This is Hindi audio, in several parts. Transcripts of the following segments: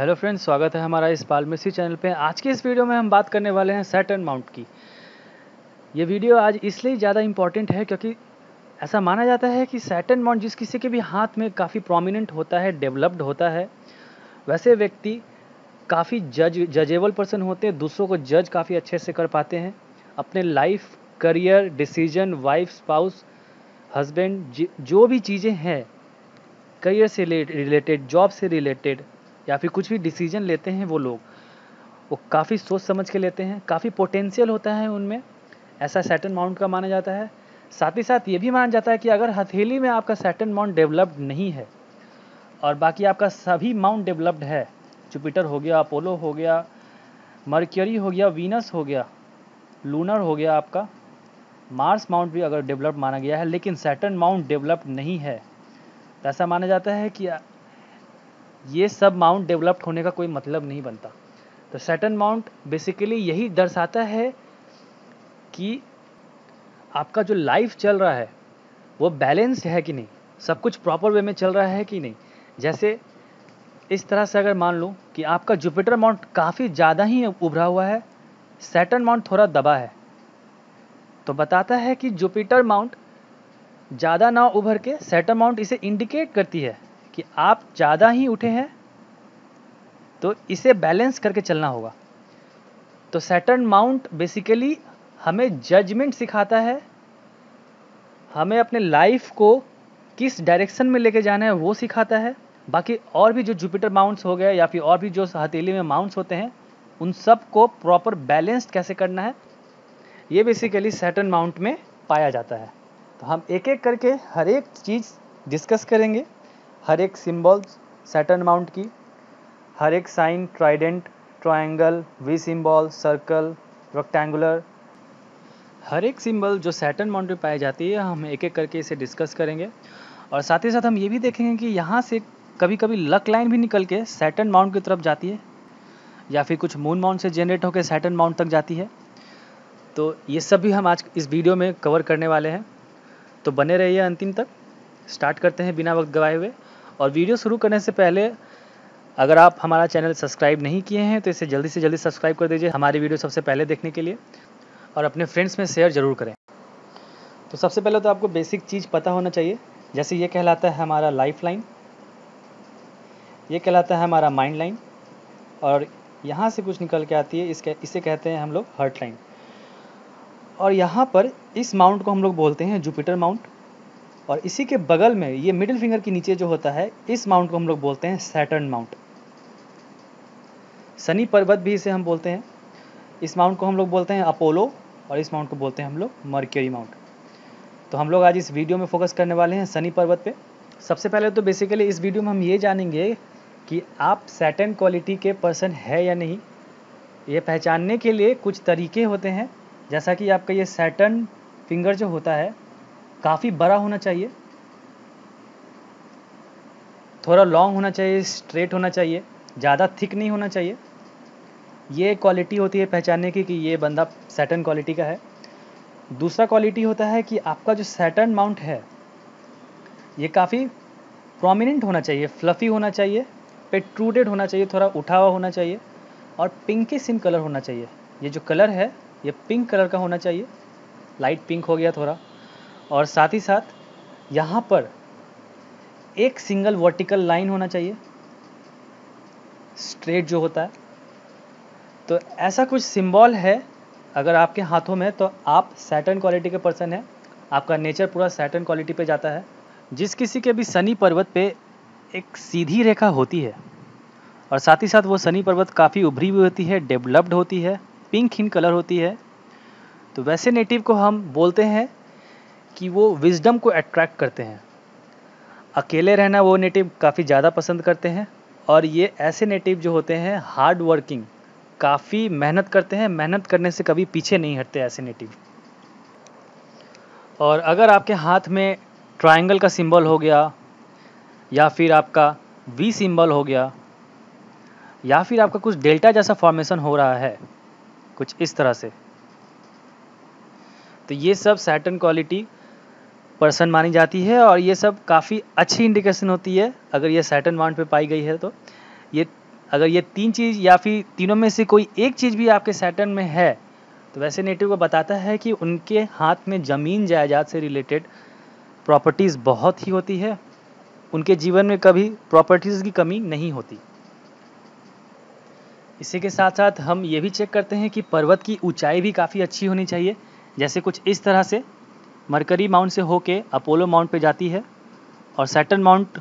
हेलो फ्रेंड्स, स्वागत है हमारा इस पालमेसी चैनल पे। आज की इस वीडियो में हम बात करने वाले हैं सैटर्न माउंट की। ये वीडियो आज इसलिए ज़्यादा इंपॉर्टेंट है क्योंकि ऐसा माना जाता है कि सैटर्न माउंट जिस किसी के भी हाथ में काफ़ी प्रोमिनेंट होता है डेवलप्ड होता है, वैसे व्यक्ति काफ़ी जज जजेबल पर्सन होते हैं, दूसरों को जज काफ़ी अच्छे से कर पाते हैं। अपने life career decision wife spouse husband जो भी चीज़ें हैं करियर से रिलेटेड जॉब से रिलेटेड या फिर कुछ भी डिसीज़न लेते हैं वो लोग। वो काफ़ी सोच समझ के लेते हैं, काफ़ी पोटेंशियल होता है उनमें। ऐसा सैटन माउंट का माना जाता है। साथ ही साथ ये भी माना जाता है कि अगर हथेली में आपका सैटन माउंट डेवलप्ड नहीं है और बाकी आपका सभी माउंट डेवलप्ड है जुपिटर हो गया अपोलो हो गया मर्क्यूरी हो गया वीनस हो गया लूनर हो गया आपका मार्स माउंट भी अगर डेवलप माना गया है, लेकिन सैटर्न माउंट डेवलप्ड नहीं है। तो ऐसा माना जाता है कि ये सब माउंट डेवलप्ड होने का कोई मतलब नहीं बनता। तो सैटर्न माउंट बेसिकली यही दर्शाता है कि आपका जो लाइफ चल रहा है, वो बैलेंस है कि नहीं? सब कुछ प्रॉपर वे में चल रहा है कि नहीं? जैसे इस तरह से अगर मान लूँ कि आपका जुपिटर माउंट काफ़ी ज़्यादा ही उभरा हुआ है सैटर्न माउंट थोड़ा दबा है तो बताता है कि जुपिटर माउंट ज़्यादा ना उभर के सैटर्न माउंट इसे इंडिकेट करती है। कि आप ज़्यादा ही उठे हैं तो इसे बैलेंस करके चलना होगा। तो सैटर्न माउंट बेसिकली हमें जजमेंट सिखाता है, हमें अपने लाइफ को किस डायरेक्शन में लेके जाना है वो सिखाता है। बाकी और भी जो जुपिटर माउंट्स हो गए या फिर और भी जो हथेली में माउंट्स होते हैं, उन सबको प्रॉपर बैलेंस्ड कैसे करना है, ये बेसिकली सैटर्न माउंट में पाया जाता है। तो हम एक एक करके हर एक चीज़ डिस्कस करेंगे। हर एक सिंबल सैटर्न माउंट की, हर एक sign trident triangle V symbol circle rectangular हर एक सिंबल जो सैटर्न माउंट में पाई जाती है, हम एक एक करके इसे डिस्कस करेंगे। और साथ ही साथ हम ये भी देखेंगे कि यहाँ से कभी कभी लक लाइन भी निकल के सैटर्न माउंट की तरफ़ जाती है, या फिर कुछ मून माउंट से जनरेट होकर सैटर्न माउंट तक जाती है। तो ये सब भी हम आज इस वीडियो में कवर करने वाले हैं। तो बने रहिए अंतिम तक। स्टार्ट करते हैं बिना वक्त गवाए हुए। और वीडियो शुरू करने से पहले, अगर आप हमारा चैनल सब्सक्राइब नहीं किए हैं तो इसे जल्दी से जल्दी सब्सक्राइब कर दीजिए हमारी वीडियो सबसे पहले देखने के लिए और अपने फ्रेंड्स में शेयर ज़रूर करें। तो सबसे पहले तो आपको बेसिक चीज़ पता होना चाहिए। जैसे ये कहलाता है हमारा लाइफ लाइन ये कहलाता है हमारा माइंड लाइन और यहाँ से कुछ निकल के आती है, इसके, इसे कहते हैं हम लोग हर्ट लाइन और यहाँ पर इस माउंट को हम लोग बोलते हैं जुपिटर माउंट। और इसी के बगल में, ये मिडिल फिंगर के नीचे जो होता है, इस माउंट को हम लोग बोलते हैं सैटर्न माउंट शनि पर्वत भी इसे हम बोलते हैं। इस माउंट को हम लोग बोलते हैं अपोलो और इस माउंट को बोलते हैं हम लोग मर्क्यूरी माउंट तो हम लोग आज इस वीडियो में फोकस करने वाले हैं शनि पर्वत पे। सबसे पहले तो बेसिकली इस वीडियो में हम ये जानेंगे कि आप सैटर्न क्वालिटी के पर्सन है या नहीं। ये पहचानने के लिए कुछ तरीके होते हैं। जैसा कि आपका ये सैटर्न फिंगर जो होता है काफ़ी बड़ा होना चाहिए। थोड़ा लॉन्ग होना चाहिए स्ट्रेट होना चाहिए, ज़्यादा थिक नहीं होना चाहिए। ये क्वालिटी होती है पहचानने की कि ये बंदा सैटर्न क्वालिटी का है। दूसरा क्वालिटी होता है कि आपका जो सैटर्न माउंट है, ये काफ़ी प्रोमिनेंट होना चाहिए फ्लफ़ी होना चाहिए पेट्रूडेड होना चाहिए, थोड़ा उठा हुआ होना चाहिए और पिंकी सिम कलर होना चाहिए। ये जो कलर है, ये पिंक कलर का होना चाहिए। लाइट पिंक हो गया थोड़ा। और साथ ही साथ यहाँ पर एक सिंगल वर्टिकल लाइन होना चाहिए। स्ट्रेट जो होता है। तो ऐसा कुछ सिंबल है, अगर आपके हाथों में तो आप सैटर्न क्वालिटी के पर्सन हैं। आपका नेचर पूरा सैटर्न क्वालिटी पे जाता है। जिस किसी के भी शनि पर्वत पे एक सीधी रेखा होती है, और साथ ही साथ वो शनि पर्वत काफ़ी उभरी हुई होती है डेवलप्ड होती है पिंक इन कलर होती है तो वैसे नेटिव को हम बोलते हैं कि वो विजडम को अट्रैक्ट करते हैं। अकेले रहना वो नेटिव काफ़ी ज़्यादा पसंद करते हैं और ये ऐसे नेटिव जो होते हैं हार्ड वर्किंग काफ़ी मेहनत करते हैं, मेहनत करने से कभी पीछे नहीं हटते ऐसे नेटिव और अगर आपके हाथ में ट्रायंगल का सिंबल हो गया, या फिर आपका वी सिंबल हो गया, या फिर आपका कुछ डेल्टा जैसा फॉर्मेशन हो रहा है, कुछ इस तरह से तो ये सब सैटर्न क्वालिटी पर्सन मानी जाती है और ये सब काफ़ी अच्छी इंडिकेशन होती है, अगर ये सैटर्न माउंट पे पाई गई है तो। ये, अगर ये तीन चीज़ या फिर तीनों में से कोई एक चीज़ भी आपके सैटर्न में है तो वैसे नेटिव को बताता है कि उनके हाथ में ज़मीन जायदाद से रिलेटेड प्रॉपर्टीज़ बहुत ही होती है। उनके जीवन में कभी प्रॉपर्टीज़ की कमी नहीं होती। इसी के साथ साथ हम ये भी चेक करते हैं कि पर्वत की ऊंचाई भी काफ़ी अच्छी होनी चाहिए, जैसे कुछ इस तरह से। मरकरी माउंट से होके अपोलो माउंट पे जाती है और सैटर्न माउंट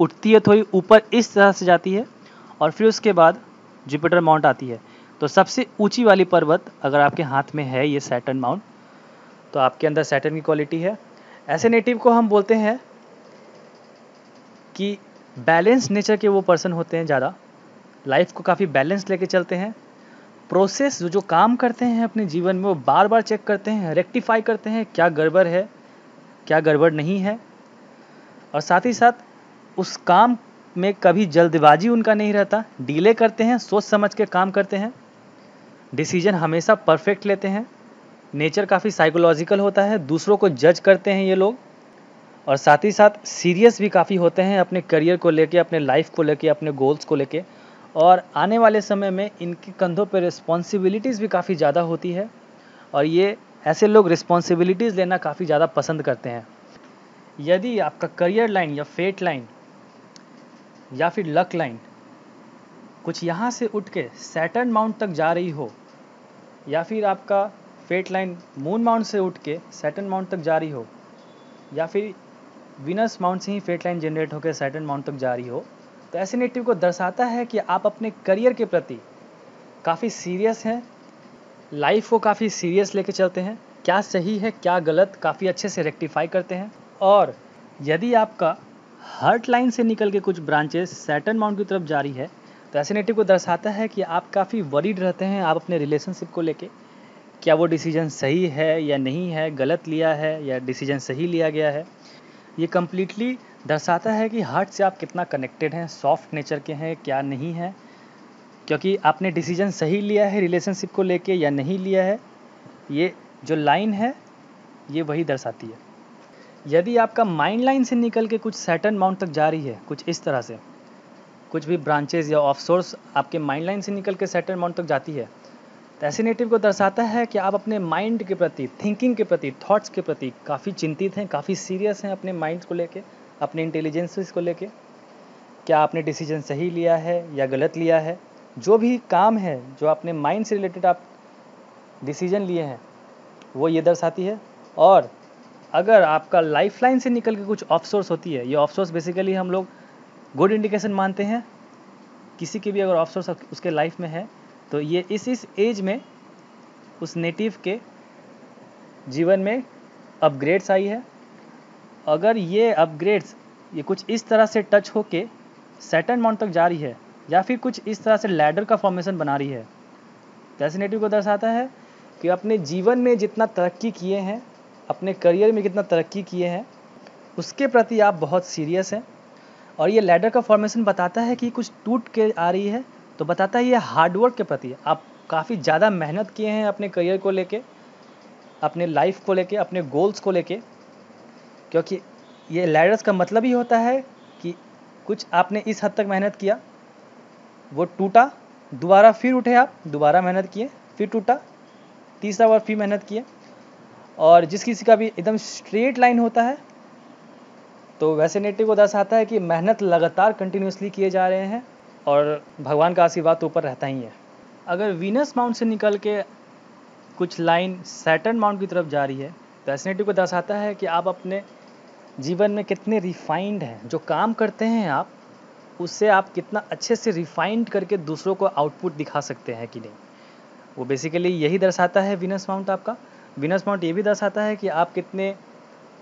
उठती है थोड़ी ऊपर इस तरह से जाती है और फिर उसके बाद जुपिटर माउंट आती है। तो सबसे ऊँची वाली पर्वत अगर आपके हाथ में है ये सैटर्न माउंट तो आपके अंदर सैटर्न की क्वालिटी है। ऐसे नेटिव को हम बोलते हैं कि बैलेंस नेचर के वो पर्सन होते हैं ज़्यादा। लाइफ को काफ़ी बैलेंस लेके चलते हैं। प्रोसेस जो जो काम करते हैं अपने जीवन में, वो बार बार चेक करते हैं रेक्टिफाई करते हैं, क्या गड़बड़ है, क्या गड़बड़ नहीं है। और साथ ही साथ, उस काम में कभी जल्दबाजी उनका नहीं रहता। डीले करते हैं, सोच समझ के काम करते हैं। डिसीज़न हमेशा परफेक्ट लेते हैं। नेचर काफ़ी साइकोलॉजिकल होता है, दूसरों को जज करते हैं ये लोग। और साथ ही साथ सीरियस भी काफ़ी होते हैं अपने करियर को लेके, अपने लाइफ को लेके, अपने गोल्स को लेके। और आने वाले समय में इनके कंधों पर रिस्पॉन्सिबिलिटीज़ भी काफ़ी ज़्यादा होती है और ये ऐसे लोग रिस्पॉन्सिबिलिटीज़ लेना काफ़ी ज़्यादा पसंद करते हैं। यदि आपका करियर लाइन या फेट लाइन या फिर लक लाइन कुछ यहाँ से उठ के सैटर्न माउंट तक जा रही हो या फिर आपका फेट लाइन मून माउंट से उठ के सैटर्न माउंट तक जा रही हो या फिर विनस माउंट से ही फेट लाइन जनरेट होकर सैटर्न माउंट तक जा रही हो तो ऐसे नेटिव को दर्शाता है कि आप अपने करियर के प्रति काफ़ी सीरियस हैं लाइफ को काफ़ी सीरियस लेके चलते हैं, क्या सही है, क्या गलत, काफ़ी अच्छे से रेक्टिफाई करते हैं। और यदि आपका हर्ट लाइन से निकल के कुछ ब्रांचेस सैटर्न माउंट की तरफ़ जारी है तो ऐसे नेटिव को दर्शाता है कि आप काफ़ी वरीड रहते हैं आप अपने रिलेशनशिप को लेके। क्या वो डिसीज़न सही है या नहीं है, गलत लिया है या डिसीज़न सही लिया गया है, ये कम्प्लीटली दर्शाता है कि हार्ट से आप कितना कनेक्टेड हैं, सॉफ्ट नेचर के हैं, क्या नहीं है, क्योंकि आपने डिसीज़न सही लिया है रिलेशनशिप को लेके या नहीं लिया है, ये जो लाइन है, ये वही दर्शाती है। यदि आपका माइंड लाइन से निकल के कुछ सैटर्न माउंट तक जा रही है, कुछ इस तरह से, कुछ भी ब्रांचेज या ऑफ़ सोर्स आपके माइंड लाइन से निकल के सैटर्न माउंट तक जाती है तो ऐसे नेटिव को दर्शाता है कि आप अपने माइंड के प्रति थिंकिंग के प्रति थॉट्स के प्रति काफ़ी चिंतित हैं, काफ़ी सीरियस हैं अपने माइंड को लेके। अपने इंटेलिजेंस को लेके? क्या आपने डिसीज़न सही लिया है या गलत लिया है? जो भी काम है, जो अपने माइंड से रिलेटेड आप डिसीज़न लिए हैं, वो ये दर्शाती है। और अगर आपका लाइफ लाइन से निकल के कुछ ऑफ़ सोर्स होती है, ये ऑफ़ सोर्स बेसिकली हम लोग गुड इंडिकेशन मानते हैं। किसी के भी अगर ऑफ़ सोर्स उसके लाइफ में है तो ये इस इस एज में उस नेटिव के जीवन में अपग्रेड्स आई है। अगर ये अपग्रेड्स ये कुछ इस तरह से टच होके सेटन माउंट तक जा रही है, या फिर कुछ इस तरह से लैडर का फॉर्मेशन बना रही है तो ऐसे नेटिव को दर्शाता है कि अपने जीवन में जितना तरक्की किए हैं, अपने करियर में कितना तरक्की किए हैं, उसके प्रति आप बहुत सीरियस हैं। और ये लैडर का फॉर्मेशन बताता है कि कुछ टूट के आ रही है तो बताता है ये हार्डवर्क के प्रति। आप काफ़ी ज़्यादा मेहनत किए हैं अपने करियर को लेके, अपने लाइफ को लेके, अपने गोल्स को लेके। क्योंकि ये लैडर्स का मतलब ही होता है कि कुछ आपने इस हद तक मेहनत किया, वो टूटा, दोबारा फिर उठे आप, दोबारा मेहनत किए, फिर टूटा, तीसरा बार फिर मेहनत किए। और जिस किसी का भी एकदम स्ट्रेट लाइन होता है तो वैसे नेटिव को दर्शाता है कि मेहनत लगातार कंटिन्यूसली किए जा रहे हैं और भगवान का आशीर्वाद तो ऊपर रहता ही है। अगर वीनस माउंट से निकल के कुछ लाइन सैटर्न माउंट की तरफ़ जा रही है तो ऐसे नेटिव को दर्शाता है कि आप अपने जीवन में कितने रिफाइंड हैं। जो काम करते हैं आप, उससे आप कितना अच्छे से रिफाइंड करके दूसरों को आउटपुट दिखा सकते हैं कि नहीं। वो बेसिकली यही दर्शाता है वीनस माउंट आपका। विनस माउंट ये भी दर्शाता है कि आप कितने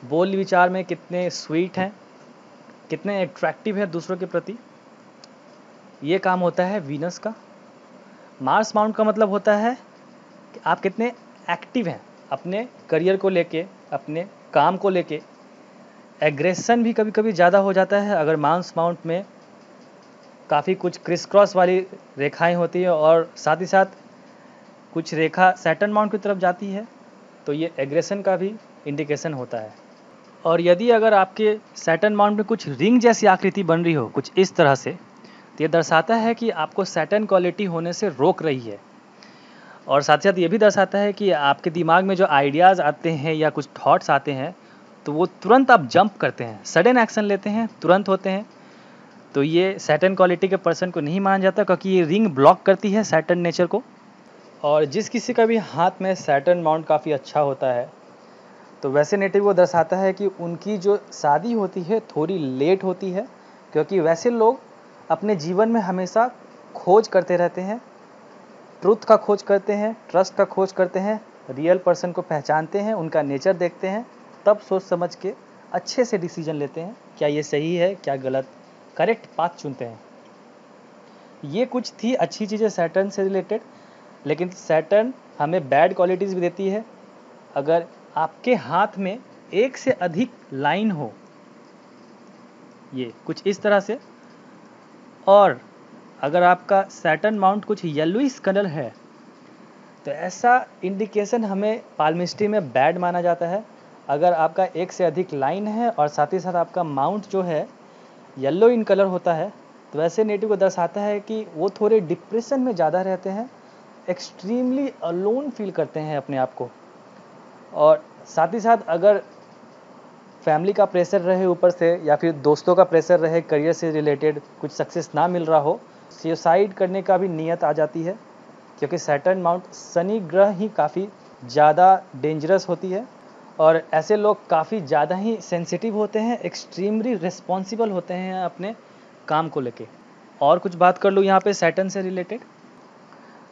बोल विचार में, कितने स्वीट हैं, कितने एट्रैक्टिव हैं दूसरों के प्रति। ये काम होता है वीनस का। मार्स माउंट का मतलब होता है कि आप कितने एक्टिव हैं अपने करियर को लेके, अपने काम को लेके। एग्रेशन भी कभी कभी ज़्यादा हो जाता है। अगर मार्स माउंट में काफ़ी कुछ क्रिस क्रॉस वाली रेखाएँ होती हैं और साथ ही साथ कुछ रेखा सैटन माउंट की तरफ़ जाती है तो ये एग्रेशन का भी इंडिकेशन होता है। और यदि अगर आपके सैटन माउंट में कुछ रिंग जैसी आकृति बन रही हो, कुछ इस तरह से तो ये दर्शाता है कि आपको सैटन क्वालिटी होने से रोक रही है। और साथ ही साथ ये भी दर्शाता है कि आपके दिमाग में जो आइडियाज़ आते हैं या कुछ थॉट्स आते हैं तो वो तुरंत आप जंप करते हैं। सडन एक्शन लेते हैं, तुरंत होते हैं। तो ये सैटन क्वालिटी के पर्सन को नहीं माना जाता क्योंकि ये रिंग ब्लॉक करती है सैटन नेचर को। और जिस किसी का भी हाथ में सैटन माउंट काफ़ी अच्छा होता है तो वैसे नेटिव को दर्शाता है कि उनकी जो शादी होती है, थोड़ी लेट होती है, क्योंकि वैसे लोग अपने जीवन में हमेशा खोज करते रहते हैं ट्रुथ का खोज करते हैं ट्रस्ट का खोज करते हैं रियल पर्सन को पहचानते हैं, उनका नेचर देखते हैं। तब सोच समझ के अच्छे से डिसीज़न लेते हैं, क्या ये सही है, क्या गलत। करेक्ट पाथ चुनते हैं। ये कुछ थी अच्छी चीज़ें सैटर्न से रिलेटेड लेकिन सैटर्न हमें बैड क्वालिटीज़ भी देती है। अगर आपके हाथ में एक से अधिक लाइन हो, ये कुछ इस तरह से, और अगर आपका सैटर्न माउंट कुछ येलोइस कलर है तो ऐसा इंडिकेशन हमें पालमिस्ट्री में बैड माना जाता है। अगर आपका एक से अधिक लाइन है और साथ ही साथ आपका माउंट जो है येलो इन कलर होता है तो वैसे नेटिव को दर्शाता है कि वो थोड़े डिप्रेशन में ज़्यादा रहते हैं एक्सट्रीमली अलोन फील करते हैं अपने आप को। और साथ ही साथ अगर फैमिली का प्रेशर रहे ऊपर से या फिर दोस्तों का प्रेशर रहे करियर से रिलेटेड कुछ सक्सेस ना मिल रहा हो सुसाइड करने का भी नीयत आ जाती है, क्योंकि सैटर्न माउंट शनि ग्रह ही काफ़ी ज़्यादा डेंजरस होती है। और ऐसे लोग काफ़ी ज़्यादा ही सेंसिटिव होते हैं एक्सट्रीमली रिस्पॉन्सिबल होते हैं अपने काम को लेके। और कुछ बात कर लूँ यहाँ पे सैटन से रिलेटेड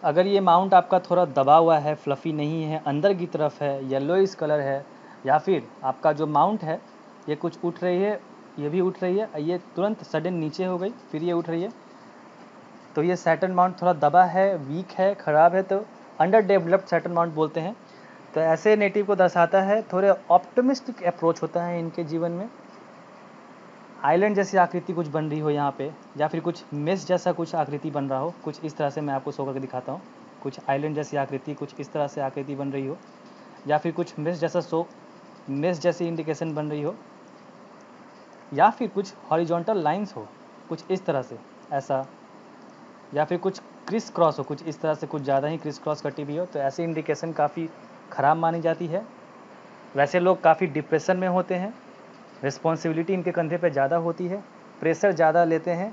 अगर ये माउंट आपका थोड़ा दबा हुआ है फ्लफ़ी नहीं है, अंदर की तरफ़ है येलोइस कलर है, या फिर आपका जो माउंट है, ये कुछ उठ रही है, ये भी उठ रही है ये तुरंत सडन नीचे हो गई, फिर ये उठ रही है तो ये सैटन माउंट थोड़ा दबा है वीक है, ख़राब है तो अंडर डेवलप्ड सैटन माउंट बोलते हैं। तो ऐसे नेटिव को दर्शाता है, थोड़े ऑप्टोमिस्टिक अप्रोच होता है इनके जीवन में। आइलैंड जैसी आकृति कुछ बन रही हो यहाँ पे, या फिर कुछ मेस जैसा कुछ आकृति बन रहा हो, कुछ इस तरह से मैं आपको शो करके दिखाता हूँ। कुछ आइलैंड जैसी आकृति, कुछ इस तरह से आकृति बन रही हो, या फिर कुछ मेस जैसा शो मेस जैसी इंडिकेशन बन रही हो, या फिर कुछ हॉरिजॉन्टल लाइंस हो, कुछ इस तरह से, ऐसा। या फिर कुछ क्रिस क्रॉस हो, कुछ इस तरह से, कुछ ज़्यादा ही क्रिस क्रॉस कटी हुई हो तो ऐसी इंडिकेशन काफ़ी ख़राब मानी जाती है। वैसे लोग काफ़ी डिप्रेशन में होते हैं। रिस्पॉन्सिबिलिटी इनके कंधे पर ज़्यादा होती है। प्रेशर ज़्यादा लेते हैं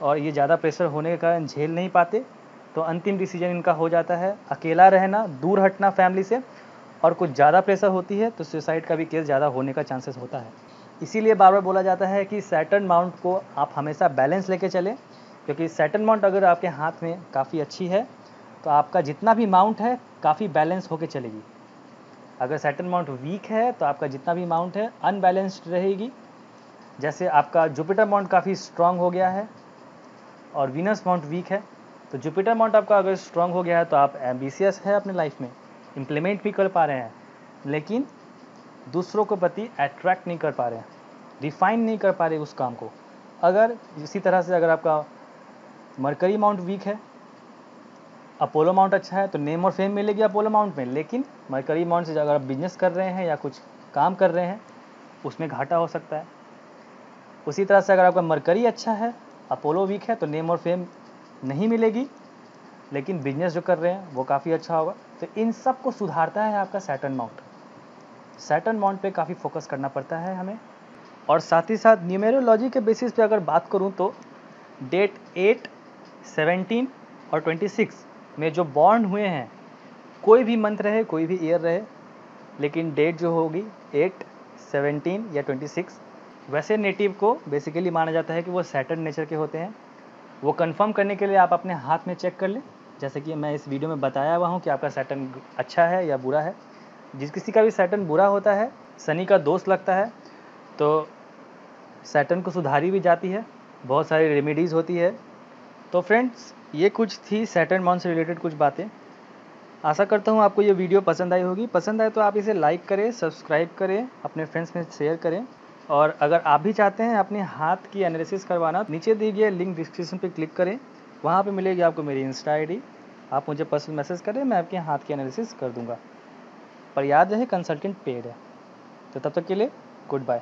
और ये ज़्यादा प्रेशर होने के कारण झेल नहीं पाते। तो अंतिम डिसीज़न इनका हो जाता है। अकेला रहना, दूर हटना फैमिली से और कुछ ज़्यादा प्रेशर होती है तो सुसाइड का भी केस ज़्यादा होने का चांसेस होता है। इसीलिए बार बार बोला जाता है कि सैटर्न माउंट को आप हमेशा बैलेंस लेके चलें, क्योंकि सैटर्न माउंट अगर आपके हाथ में काफ़ी अच्छी है तो आपका जितना भी माउंट है, काफ़ी बैलेंस होकर चलेगी। अगर सैटन माउंट वीक है तो आपका जितना भी माउंट है अनबैलेंस्ड रहेगी। जैसे आपका जुपिटर माउंट काफ़ी स्ट्रांग हो गया है, और वीनस माउंट वीक है तो जुपिटर माउंट आपका अगर स्ट्रांग हो गया है तो आप एम्बिशियस है अपने लाइफ में इम्प्लीमेंट भी कर पा रहे हैं, लेकिन दूसरों के प्रति अट्रैक्ट नहीं कर पा रहे हैं रिफाइन नहीं कर पा रहे उस काम को। अगर इसी तरह से अगर आपका मरकरी माउंट वीक है अपोलो माउंट अच्छा है तो नेम और फेम मिलेगी अपोलो माउंट में। लेकिन मरकरी माउंट से अगर आप बिज़नेस कर रहे हैं या कुछ काम कर रहे हैं, उसमें घाटा हो सकता है। उसी तरह से अगर आपका मरकरी अच्छा है, अपोलो वीक है तो नेम और फेम नहीं मिलेगी। लेकिन बिज़नेस जो कर रहे हैं, वो काफ़ी अच्छा होगा। तो इन सबको सुधारता है आपका सैटन माउंट। सैटन माउंट पे काफ़ी फोकस करना पड़ता है हमें। और साथ ही साथ न्यूमेरोलॉजी के बेसिस पे अगर बात करूँ तो डेट एट सेवेंटीन और ट्वेंटी सिक्स में जो बॉन्ड हुए हैं, कोई भी मंथ रहे, कोई भी ईयर रहे, लेकिन डेट जो होगी एट सेवनटीन या ट्वेंटी सिक्स वैसे नेटिव को बेसिकली माना जाता है कि वो सैटर्न नेचर के होते हैं। वो कंफर्म करने के लिए आप अपने हाथ में चेक कर लें। जैसे कि मैं इस वीडियो में बताया हुआ हूँ कि आपका सैटर्न अच्छा है या बुरा है। जिस किसी का भी सैटर्न बुरा होता है, शनि का दोस्त लगता है तो सैटर्न को सुधारी भी जाती है, बहुत सारी रेमेडीज़ होती है। तो फ्रेंड्स ये कुछ थी सैटर्न माउंट से रिलेटेड कुछ बातें। आशा करता हूँ आपको ये वीडियो पसंद आई होगी। पसंद आए तो आप इसे लाइक करें सब्सक्राइब करें, अपने फ्रेंड्स में शेयर करें। और अगर आप भी चाहते हैं अपने हाथ की एनालिसिस करवाना, नीचे दी गए लिंक डिस्क्रिप्शन पर क्लिक करें। वहाँ पर मिलेगी आपको मेरी इंस्टा आई आप मुझे पर्सनल मैसेज करें, मैं आपके हाथ की एनालिसिस कर दूँगा। पर याद रहे कंसल्टेंट पेड है। तो तब तक के लिए गुड बाय